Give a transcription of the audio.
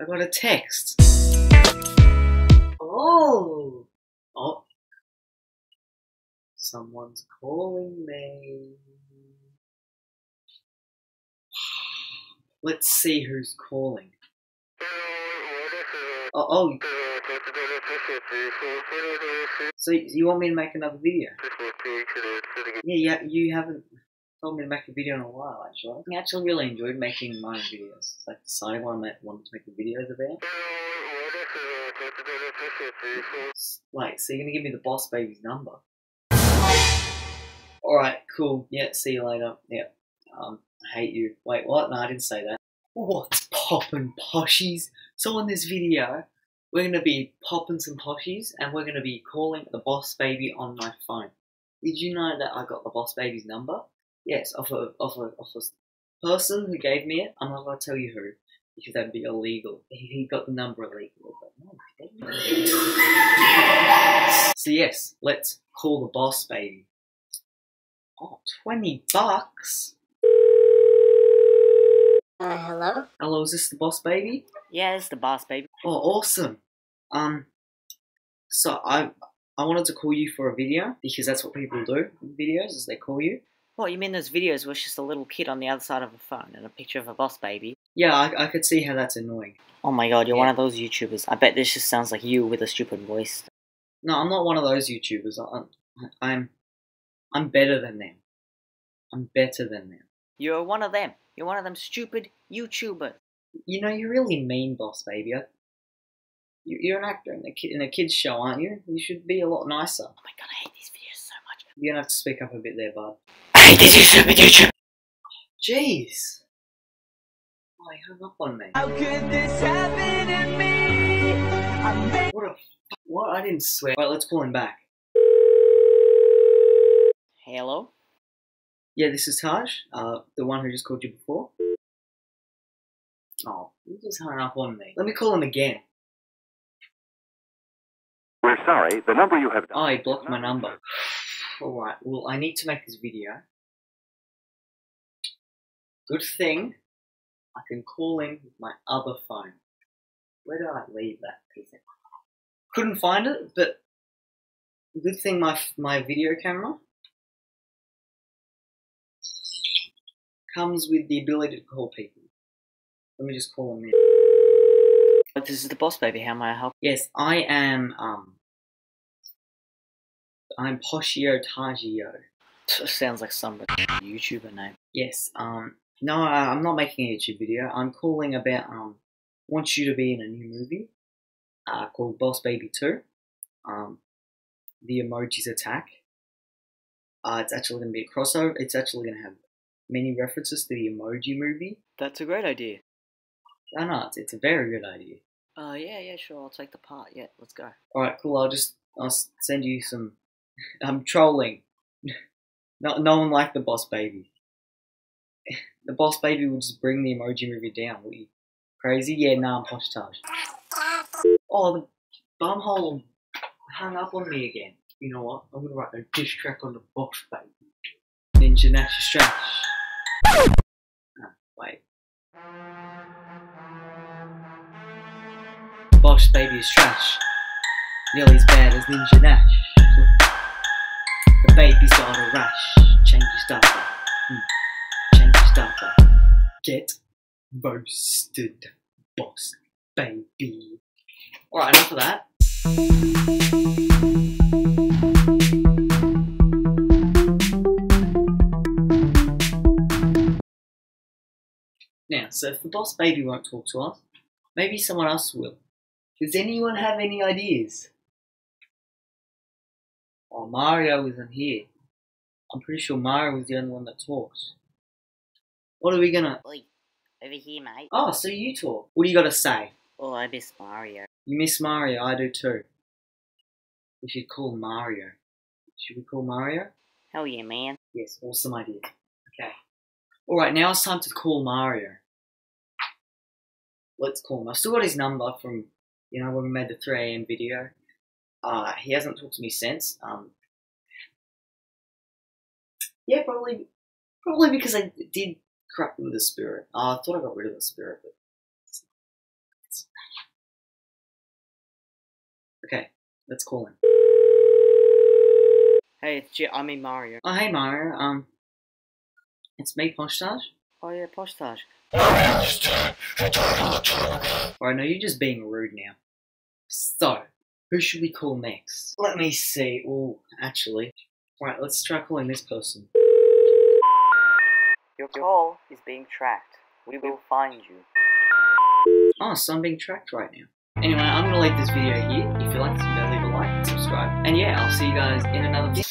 I got a text. Oh! Oh. Someone's calling me. Let's see who's calling. Oh, oh. So you want me to make another video? Yeah, yeah, you haven't told me to make a video in a while, actually. I actually really enjoyed making my videos. Like deciding what I might want to make the videos about. Like, so you're gonna give me the boss baby's number? Alright, cool. Yeah, see you later. Yeah. Um, I hate you. Wait, what? No, I didn't say that. What's poppin' poshies? So in this video, we're gonna be popping some poshies and we're gonna be calling the boss baby on my phone. Did you know that I got the boss baby's number? Yes, off a off a off a person who gave me it. I'm not gonna tell you who because that'd be illegal. He, he got the number illegal. But no, so yes, let's call the boss baby. Oh, 20 bucks. Uh, hello? Hello, is this the boss baby? Yeah, it's the boss, baby. Oh, awesome. Um, so I I wanted to call you for a video because that's what people do in videos is they call you. What, you mean those videos where it's just a little kid on the other side of a phone and a picture of a boss baby? Yeah, I, I could see how that's annoying. Oh my god, you're Yeah. one of those YouTubers. I bet this just sounds like you with a stupid voice. No, I'm not one of those YouTubers. I, I'm I'm better than them. I'm better than them. You're one of them. You're one of them stupid YouTubers. You know, you're really mean, boss baby. I, you, you're an actor in a kid in a kids show, aren't you? You should be a lot nicer. Oh my god, I hate these videos so much. You're gonna have to speak up a bit there, bud. I hate these stupid YouTubers. Jeez. Oh, he hung up on me. How could this happen to me? I What a f- what? I didn't swear. Right, let's call him back. Hello? Yeah, this is Taj, uh, the one who just called you before. Oh, he just hung up on me. Let me call him again. We're sorry, the number you have Oh, he blocked my number. Alright, well, I need to make this video. Good thing I can call him with my other phone. Where did I leave that piece of Couldn't find it, but good thing my my video camera comes with the ability to call people. Let me just call him in. This is the boss baby. How may I help? Yes, I am. Um, I'm Poshio Tajio. Sounds like some YouTuber name. Yes. Um. No, I'm not making a YouTube video. I'm calling about um. Want you to be in a new movie. Uh, called Boss Baby Two. Um, the emojis attack. Uh, it's actually going to be a crossover. It's actually going to have many references to the Emoji Movie. That's a great idea. I know it's, it's a very good idea. Uh, yeah, yeah, sure. I'll take the part. Yeah, let's go. All right, cool. I'll just I'll send you some. I'm trolling. No, no one liked the Boss Baby. The Boss Baby will just bring the Emoji Movie down. What you crazy? Yeah, nah, I'm posh Taj. Oh, the bumhole hung up on me again. You know what? I'm gonna write a diss track on the Boss Baby. Ninja Nash is trash. Ah, wait. Boss Baby is trash. Nearly as bad as Ninja Nash. The baby's got a rash. Change your stuffer. Get roasted, boss baby. Alright, enough of that. Now, so if the boss baby won't talk to us, maybe someone else will. Does anyone have any ideas? Oh, Mario isn't here. I'm pretty sure Mario is the only one that talks. What are we gonna. Oi, over here, mate. Oh, so you talk. What do you gotta say? Oh, I miss Mario. You miss Mario, I do too. We should call Mario. Should we call Mario? Hell yeah, man. Yes, awesome idea. Okay. Alright, now it's time to call Mario. Let's call him. I've still got his number from, you know, when we made the 3am video. Uh, he hasn't talked to me since. Um, yeah, probably, probably because I did crap with the spirit. Uh, I thought I got rid of the spirit, but it's, it's, Okay, let's call him. Hey, it's J- I mean Mario. Oh, hey Mario. Um, it's me, Postage. Oh yeah, Postage. Alright, no, you're just being rude now. So, who should we call next? Let me see. Oh, actually. Alright, let's try calling this person. Your call is being tracked. We will find you. Oh, so I'm being tracked right now. Anyway, I'm gonna leave this video here. If you like this video, leave a like, subscribe. And yeah, I'll see you guys in another video.